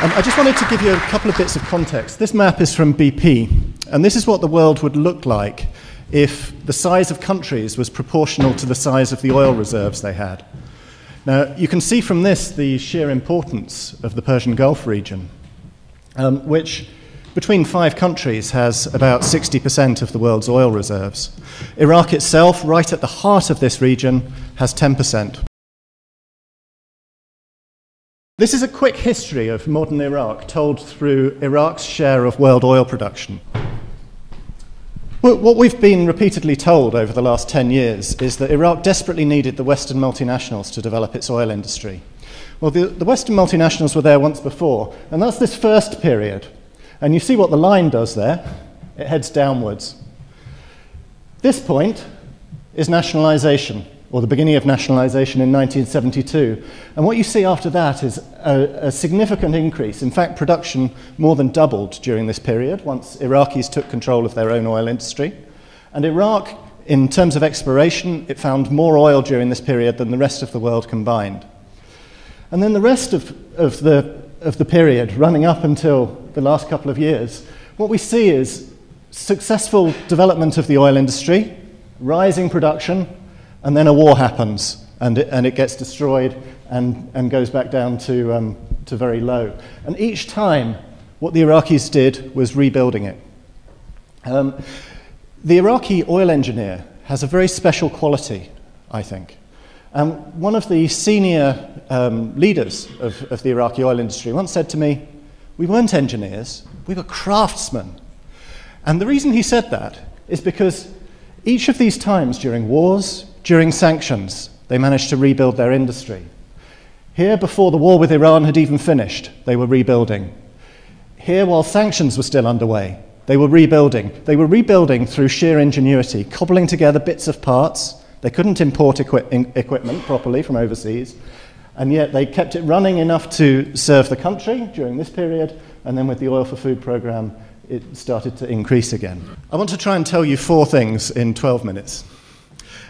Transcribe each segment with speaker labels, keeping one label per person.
Speaker 1: Um, I just wanted to give you a couple of bits of context. This map is from BP, and this is what the world would look like if the size of countries was proportional to the size of the oil reserves they had. Now, you can see from this the sheer importance of the Persian Gulf region, um, which between five countries has about 60% of the world's oil reserves. Iraq itself, right at the heart of this region, has 10%. This is a quick history of modern Iraq told through Iraq's share of world oil production. What we've been repeatedly told over the last 10 years is that Iraq desperately needed the Western multinationals to develop its oil industry. Well, the, the, Western multinationals were there once before, and that's this first period. And you see what the line does there? It heads downwards. This point is nationalization or the beginning of nationalization in 1972. And what you see after that is a, a, significant increase. In fact, production more than doubled during this period once Iraqis took control of their own oil industry. And Iraq, in terms of exploration, it found more oil during this period than the rest of the world combined. And then the rest of, of, the, of the period, running up until the last couple of years, what we see is successful development of the oil industry, rising production, and then a war happens and it, and it gets destroyed and, and goes back down to, um, to very low. And each time, what the Iraqis did was rebuilding it. Um, the Iraqi oil engineer has a very special quality, I think. Um, one of the senior um, leaders of, of the Iraqi oil industry once said to me, We weren't engineers, we were craftsmen. And the reason he said that is because each of these times during wars, during sanctions, they managed to rebuild their industry. Here, before the war with Iran had even finished, they were rebuilding. Here, while sanctions were still underway, they were rebuilding. They were rebuilding through sheer ingenuity, cobbling together bits of parts. They couldn't import equi- equipment properly from overseas, and yet they kept it running enough to serve the country during this period, and then with the Oil for Food program, it started to increase again. I want to try and tell you four things in 12 minutes.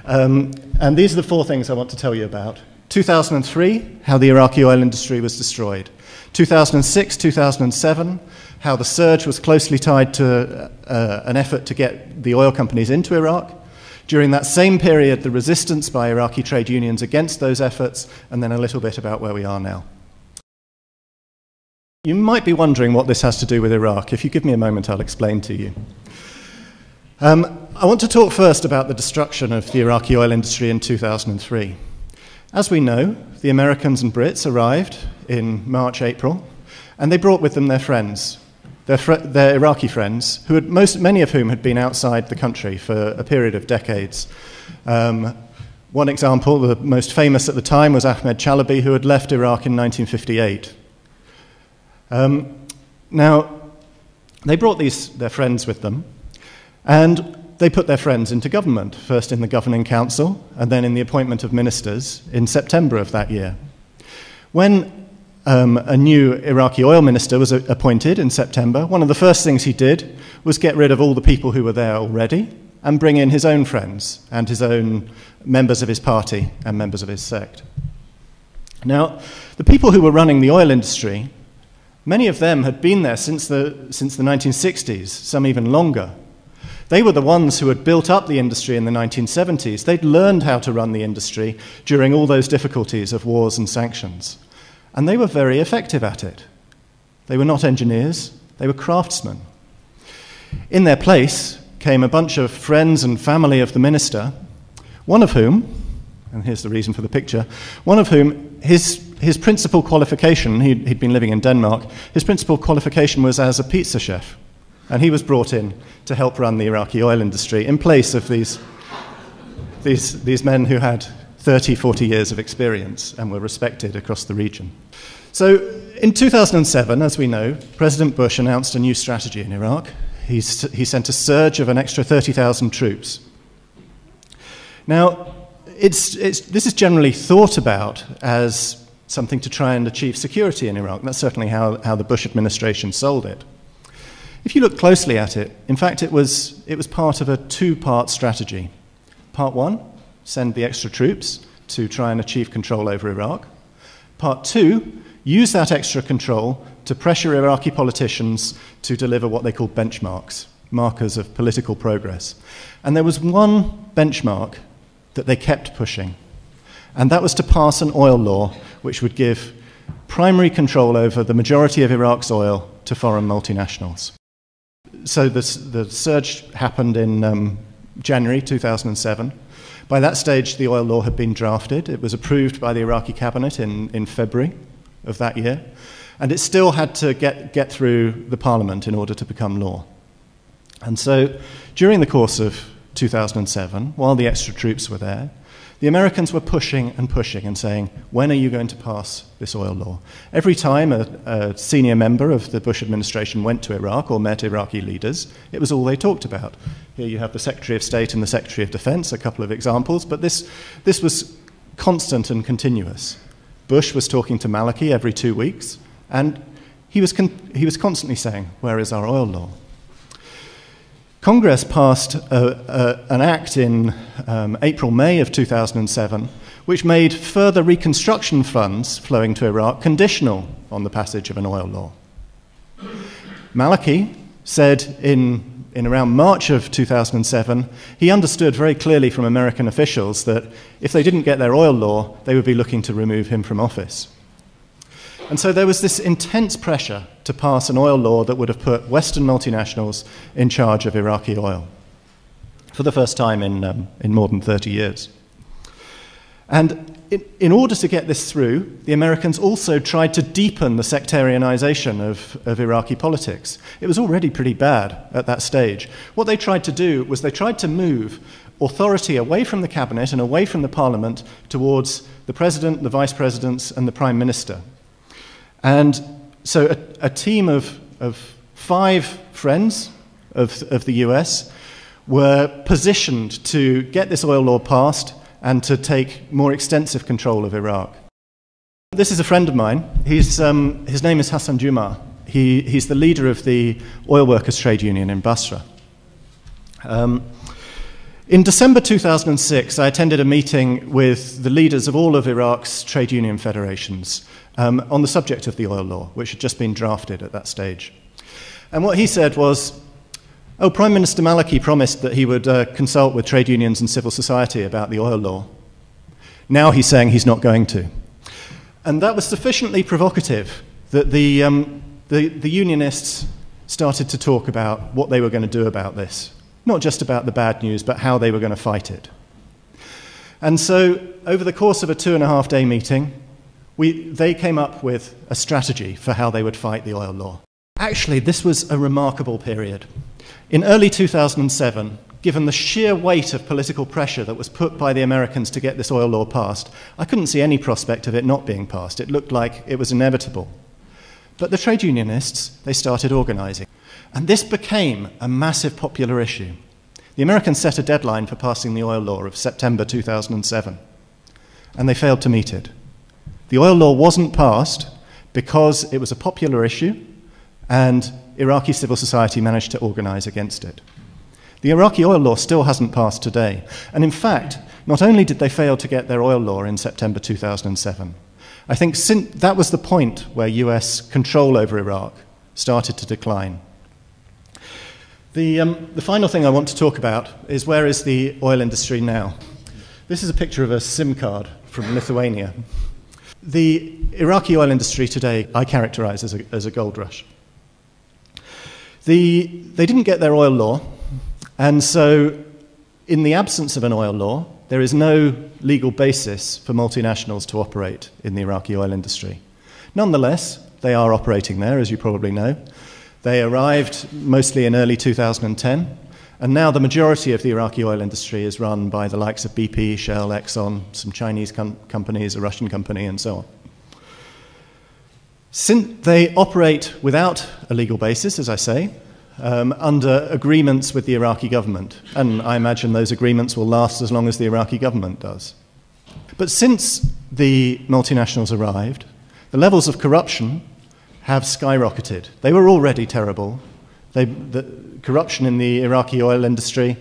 Speaker 1: Um, and these are the four things I want to tell you about. 2003, how the Iraqi oil industry was destroyed. 2006, 2007, how the surge was closely tied to uh, an effort to get the oil companies into Iraq. During that same period, the resistance by Iraqi trade unions against those efforts, and then a little bit about where we are now. You might be wondering what this has to do with Iraq. If you give me a moment, I'll explain to you. Um, I want to talk first about the destruction of the Iraqi oil industry in 2003. As we know, the Americans and Brits arrived in March, April, and they brought with them their friends, their, fr- their Iraqi friends, who had most, many of whom had been outside the country for a period of decades. Um, one example, the most famous at the time, was Ahmed Chalabi, who had left Iraq in 1958. Um, now, they brought these, their friends with them, and they put their friends into government, first in the governing council and then in the appointment of ministers in September of that year. When um, a new Iraqi oil minister was appointed in September, one of the first things he did was get rid of all the people who were there already and bring in his own friends and his own members of his party and members of his sect. Now, the people who were running the oil industry, many of them had been there since the, since the 1960s, some even longer. They were the ones who had built up the industry in the 1970s. They'd learned how to run the industry during all those difficulties of wars and sanctions. And they were very effective at it. They were not engineers, they were craftsmen. In their place came a bunch of friends and family of the minister, one of whom, and here's the reason for the picture, one of whom, his, his principal qualification, he'd, he'd been living in Denmark, his principal qualification was as a pizza chef. And he was brought in to help run the Iraqi oil industry in place of these, these, these men who had 30, 40 years of experience and were respected across the region. So in 2007, as we know, President Bush announced a new strategy in Iraq. He's, he sent a surge of an extra 30,000 troops. Now, it's, it's, this is generally thought about as something to try and achieve security in Iraq. That's certainly how, how the Bush administration sold it. If you look closely at it, in fact, it was, it was part of a two part strategy. Part one, send the extra troops to try and achieve control over Iraq. Part two, use that extra control to pressure Iraqi politicians to deliver what they called benchmarks, markers of political progress. And there was one benchmark that they kept pushing, and that was to pass an oil law which would give primary control over the majority of Iraq's oil to foreign multinationals. So this, the surge happened in um, January 2007. By that stage, the oil law had been drafted. It was approved by the Iraqi cabinet in, in February of that year. And it still had to get, get through the parliament in order to become law. And so during the course of 2007, while the extra troops were there, the Americans were pushing and pushing and saying, when are you going to pass this oil law? Every time a, a, senior member of the Bush administration went to Iraq or met Iraqi leaders, it was all they talked about. Here you have the Secretary of State and the Secretary of Defense, a couple of examples, but this, this was constant and continuous. Bush was talking to Maliki every two weeks, and he was, con- he was constantly saying, Where is our oil law? Congress passed a, a, an act in um, April May of 2007 which made further reconstruction funds flowing to Iraq conditional on the passage of an oil law. Maliki said in, in around March of 2007 he understood very clearly from American officials that if they didn't get their oil law, they would be looking to remove him from office. And so there was this intense pressure to pass an oil law that would have put Western multinationals in charge of Iraqi oil for the first time in, um, in more than 30 years. And in, in, order to get this through, the Americans also tried to deepen the sectarianization of, of Iraqi politics. It was already pretty bad at that stage. What they tried to do was they tried to move authority away from the cabinet and away from the parliament towards the president, the vice presidents, and the prime minister. And so a, a team of, of five friends of, of the US were positioned to get this oil law passed and to take more extensive control of Iraq. This is a friend of mine. He's, um, his name is Hassan Juma. He, he's the leader of the Oil Workers Trade Union in Basra. Um, in December 2006, I attended a meeting with the leaders of all of Iraq's trade union federations um, on the subject of the oil law, which had just been drafted at that stage. And what he said was, Oh, Prime Minister Maliki promised that he would uh, consult with trade unions and civil society about the oil law. Now he's saying he's not going to. And that was sufficiently provocative that the, um, the, the unionists started to talk about what they were going to do about this. Not just about the bad news, but how they were going to fight it. And so, over the course of a two and a half day meeting, we, they came up with a strategy for how they would fight the oil law. Actually, this was a remarkable period. In early 2007, given the sheer weight of political pressure that was put by the Americans to get this oil law passed, I couldn't see any prospect of it not being passed. It looked like it was inevitable. But the trade unionists, they started organizing. And this became a massive popular issue. The Americans set a deadline for passing the oil law of September 2007, and they failed to meet it. The oil law wasn't passed because it was a popular issue and Iraqi civil society managed to organize against it. The Iraqi oil law still hasn't passed today. And in fact, not only did they fail to get their oil law in September 2007, I think that was the point where US control over Iraq started to decline. The, um, the final thing I want to talk about is where is the oil industry now? This is a picture of a SIM card from Lithuania. The Iraqi oil industry today I characterize as a, as a gold rush. The, they didn't get their oil law, and so, in the absence of an oil law, there is no legal basis for multinationals to operate in the Iraqi oil industry. Nonetheless, they are operating there, as you probably know. They arrived mostly in early 2010, and now the majority of the Iraqi oil industry is run by the likes of BP, Shell, Exxon, some Chinese com- companies, a Russian company, and so on. Since they operate without a legal basis, as I say, um, under agreements with the Iraqi government, and I imagine those agreements will last as long as the Iraqi government does. But since the multinationals arrived, the levels of corruption have skyrocketed. They were already terrible, they, the corruption in the Iraqi oil industry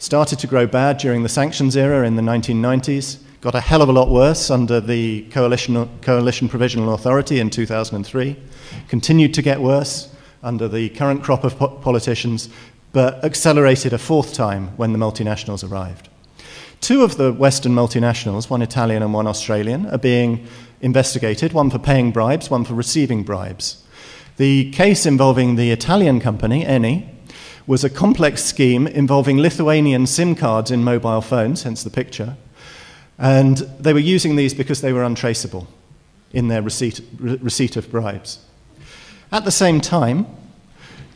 Speaker 1: started to grow bad during the sanctions era in the 1990s, got a hell of a lot worse under the Coalition, Coalition Provisional Authority in 2003, continued to get worse under the current crop of po politicians, but accelerated a fourth time when the multinationals arrived. Two of the Western multinationals, one Italian and one Australian, are being investigated, one for paying bribes, one for receiving bribes. The case involving the Italian company, Eni, was a complex scheme involving Lithuanian SIM cards in mobile phones, hence the picture, and they were using these because they were untraceable in their receipt, re receipt of bribes. At the same time,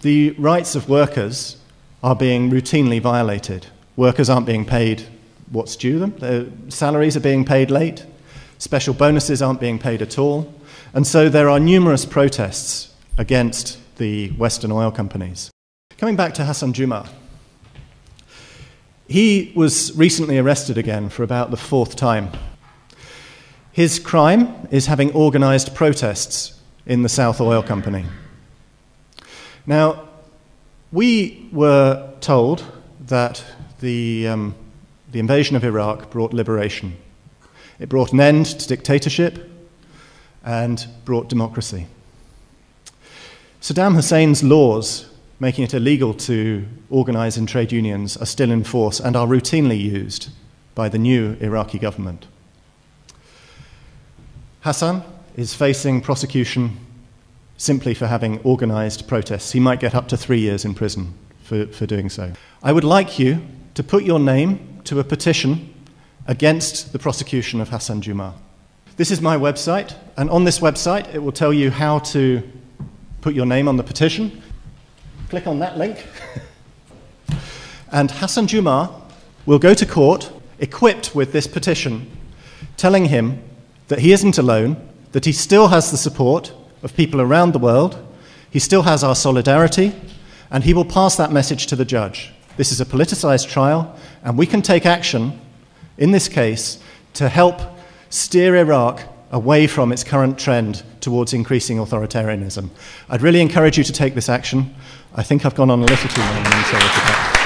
Speaker 1: the rights of workers are being routinely violated. Workers aren't being paid what's due them, their salaries are being paid late, special bonuses aren't being paid at all, and so there are numerous protests against the Western oil companies. Coming back to Hassan Juma, he was recently arrested again for about the fourth time. His crime is having organized protests in the South Oil Company. Now, we were told that the, um, the invasion of Iraq brought liberation. It brought an end to dictatorship and brought democracy. Saddam Hussein's laws making it illegal to organize in trade unions are still in force and are routinely used by the new Iraqi government. Hassan is facing prosecution simply for having organized protests. He might get up to three years in prison for, for doing so. I would like you to put your name to a petition against the prosecution of Hassan Juma. This is my website, and on this website, it will tell you how to put your name on the petition. Click on that link. and Hassan Juma will go to court equipped with this petition, telling him that he isn't alone, that he still has the support of people around the world, he still has our solidarity, and he will pass that message to the judge. This is a politicized trial, and we can take action in this case to help steer Iraq away from its current trend towards increasing authoritarianism. I'd really encourage you to take this action. I think I've gone on a little too long, sorry for that.